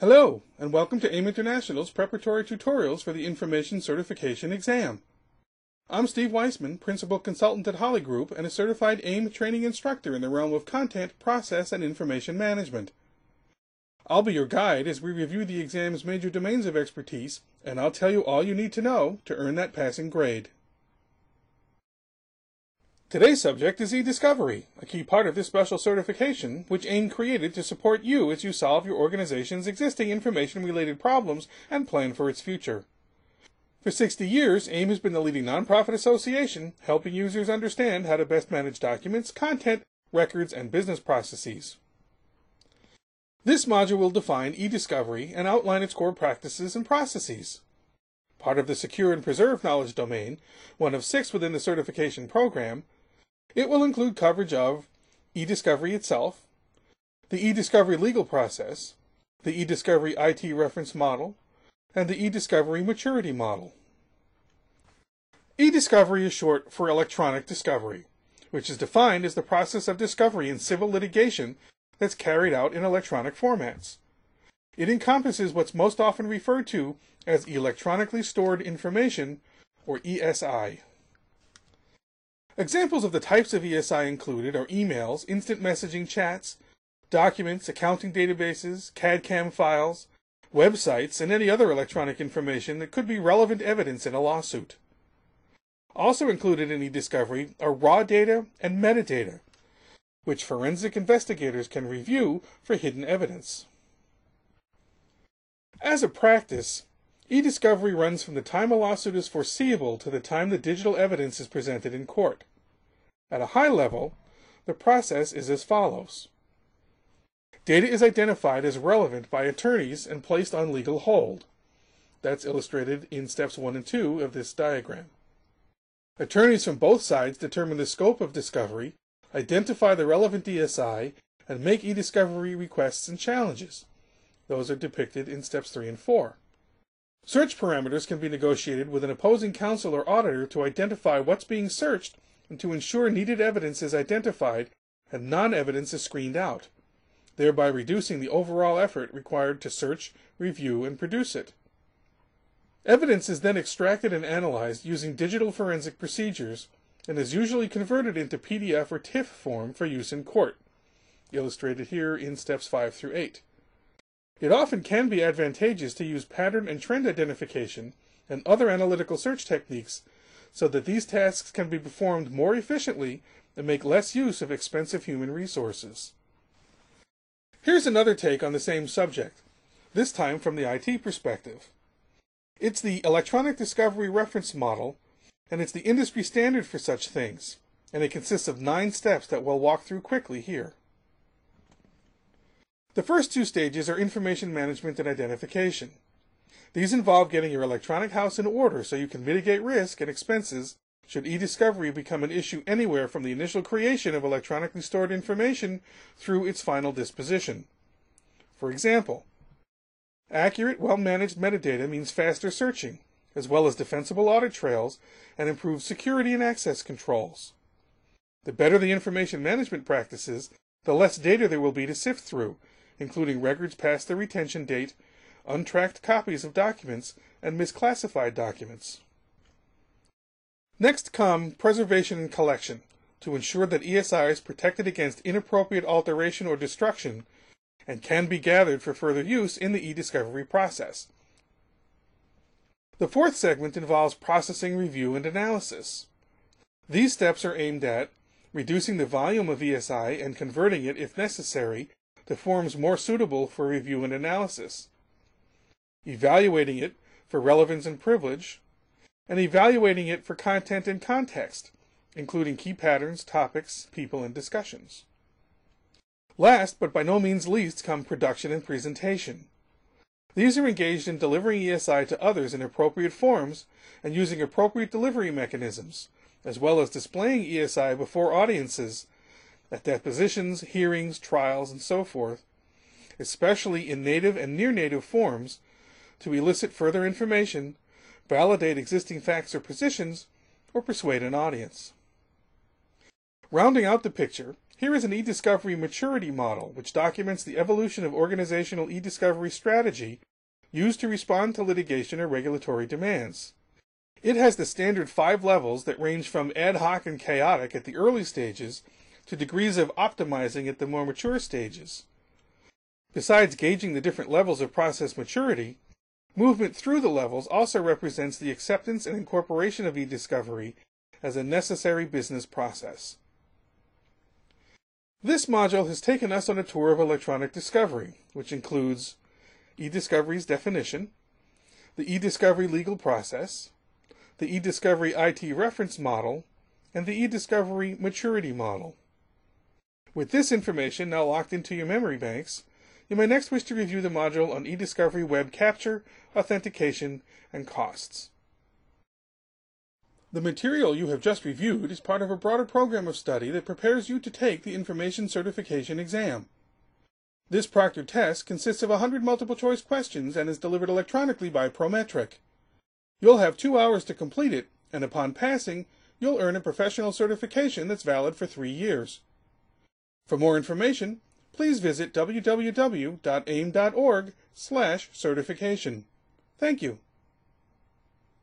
Hello, and welcome to AIIM International's preparatory tutorials for the Information Certification exam. I'm Steve Weissman, Principal Consultant at Holly Group and a certified AIIM training instructor in the realm of content, process, and information management. I'll be your guide as we review the exam's major domains of expertise, and I'll tell you all you need to know to earn that passing grade. Today's subject is e-discovery, a key part of this special certification, which AIIM created to support you as you solve your organization's existing information-related problems and plan for its future. For 60 years, AIIM has been the leading nonprofit association helping users understand how to best manage documents, content, records, and business processes. This module will define e-discovery and outline its core practices and processes. Part of the Secure and Preserve Knowledge domain, one of six within the certification program, it will include coverage of e-discovery itself, the e-discovery legal process, the e-discovery IT reference model, and the e-discovery maturity model. E-discovery is short for electronic discovery, which is defined as the process of discovery in civil litigation that's carried out in electronic formats. It encompasses what's most often referred to as electronically stored information, or ESI. Examples of the types of ESI included are emails, instant messaging chats, documents, accounting databases, CAD-CAM files, websites, and any other electronic information that could be relevant evidence in a lawsuit. Also included in e-discovery are raw data and metadata, which forensic investigators can review for hidden evidence. As a practice, e-discovery runs from the time a lawsuit is foreseeable to the time the digital evidence is presented in court. At a high level, the process is as follows. Data is identified as relevant by attorneys and placed on legal hold. That's illustrated in steps 1 and 2 of this diagram. Attorneys from both sides determine the scope of discovery, identify the relevant ESI, and make e-discovery requests and challenges. Those are depicted in steps 3 and 4. Search parameters can be negotiated with an opposing counsel or auditor to identify what's being searched and to ensure needed evidence is identified and non-evidence is screened out, thereby reducing the overall effort required to search, review, and produce it. Evidence is then extracted and analyzed using digital forensic procedures and is usually converted into PDF or TIFF form for use in court, illustrated here in steps 5 through 8. It often can be advantageous to use pattern and trend identification and other analytical search techniques so that these tasks can be performed more efficiently and make less use of expensive human resources. Here's another take on the same subject, this time from the IT perspective. It's the Electronic Discovery Reference Model, and it's the industry standard for such things, and it consists of nine steps that we'll walk through quickly here. The first two stages are information management and identification. These involve getting your electronic house in order so you can mitigate risk and expenses should e-discovery become an issue anywhere from the initial creation of electronically stored information through its final disposition. For example, accurate, well-managed metadata means faster searching, as well as defensible audit trails and improved security and access controls. The better the information management practices, the less data there will be to sift through, including records past the retention date untracked copies of documents, and misclassified documents. Next come preservation and collection, to ensure that ESI is protected against inappropriate alteration or destruction and can be gathered for further use in the e-discovery process. The fourth segment involves processing, review, and analysis. These steps are aimed at reducing the volume of ESI and converting it, if necessary, to forms more suitable for review and analysis, evaluating it for relevance and privilege, and evaluating it for content and context, including key patterns, topics, people, and discussions. Last, but by no means least, come production and presentation. These are engaged in delivering ESI to others in appropriate forms and using appropriate delivery mechanisms, as well as displaying ESI before audiences at depositions, hearings, trials, and so forth, especially in native and near native forms to elicit further information, validate existing facts or positions, or persuade an audience. Rounding out the picture, Here is an e-discovery maturity model, which documents the evolution of organizational e-discovery strategy used to respond to litigation or regulatory demands. It has the standard five levels that range from ad hoc and chaotic at the early stages to degrees of optimizing at the more mature stages. Besides gauging the different levels of process maturity, movement through the levels also represents the acceptance and incorporation of e-discovery as a necessary business process. This module has taken us on a tour of electronic discovery, which includes e-discovery's definition, the e-discovery legal process, the e-discovery IT reference model, and the e-discovery maturity model. With this information now locked into your memory banks, you may next wish to review the module on e-discovery web capture, authentication, and costs. The material you have just reviewed is part of a broader program of study that prepares you to take the Information Certification exam. This proctored test consists of 100 multiple choice questions and is delivered electronically by Prometric. You'll have two hours to complete it, and upon passing, you'll earn a professional certification that's valid for three years. For more information, please visit www.aiim.org certification. Thank you.